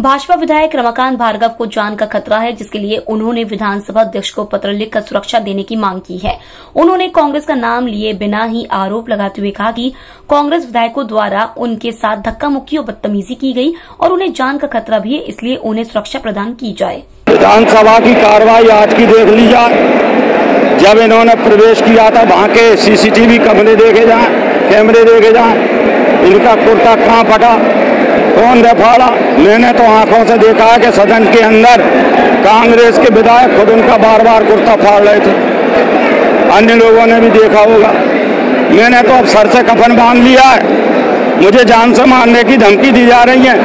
भाजपा विधायक रमाकांत भार्गव को जान का खतरा है, जिसके लिए उन्होंने विधानसभा अध्यक्ष को पत्र लिखकर सुरक्षा देने की मांग की है। उन्होंने कांग्रेस का नाम लिए बिना ही आरोप लगाते हुए कहा कि कांग्रेस विधायकों द्वारा उनके साथ धक्का मुक्की और बदतमीजी की गई और उन्हें जान का खतरा भी है, इसलिए उन्हें सुरक्षा प्रदान की जाए। विधानसभा की कार्रवाई आज की देख ली जाए। जब इन्होंने प्रवेश किया था, वहाँ के सीसीटीवी कमरे देखे जाए, कैमरे देखे जाए, इनका कुर्ता कहाँ फटा? कौन दफाड़ा? मैंने तो आँखों से देखा है कि सदन के अंदर कांग्रेस के विधायक खुद उनका बार बार कुर्ता फाड़ रहे थे। अन्य लोगों ने भी देखा होगा। मैंने तो अब सर से कफन बाँध लिया है। मुझे जान से मारने की धमकी दी जा रही है।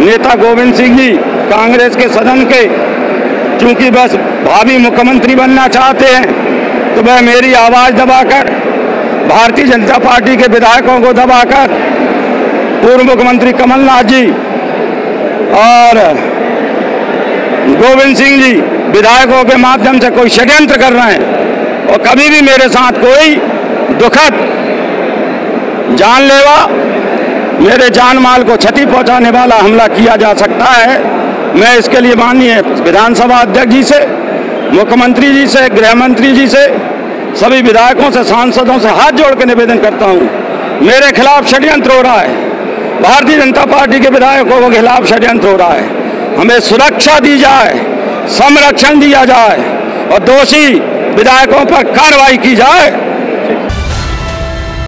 नेता गोविंद सिंह जी, कांग्रेस के सदन के, क्योंकि बस भावी मुख्यमंत्री बनना चाहते हैं तो वह मेरी आवाज़ दबाकर, भारतीय जनता पार्टी के विधायकों को दबाकर पूर्व मुख्यमंत्री कमलनाथ जी और गोविंद सिंह जी विधायकों के माध्यम से कोई षड्यंत्र कर रहे हैं और कभी भी मेरे साथ कोई दुखद, जानलेवा, मेरे जान माल को क्षति पहुँचाने वाला हमला किया जा सकता है। मैं इसके लिए माननीय विधानसभा अध्यक्ष जी से, मुख्यमंत्री जी से गृह मंत्री जी से, सभी विधायकों से, सांसदों से हाथ जोड़ के निवेदन करता हूँ। मेरे खिलाफ षड्यंत्र हो रहा है। भारतीय जनता पार्टी के विधायकों के खिलाफ षड्यंत्र हो रहा है। हमें सुरक्षा दी जाए, संरक्षण दिया जाए और दोषी विधायकों पर कार्रवाई की जाए।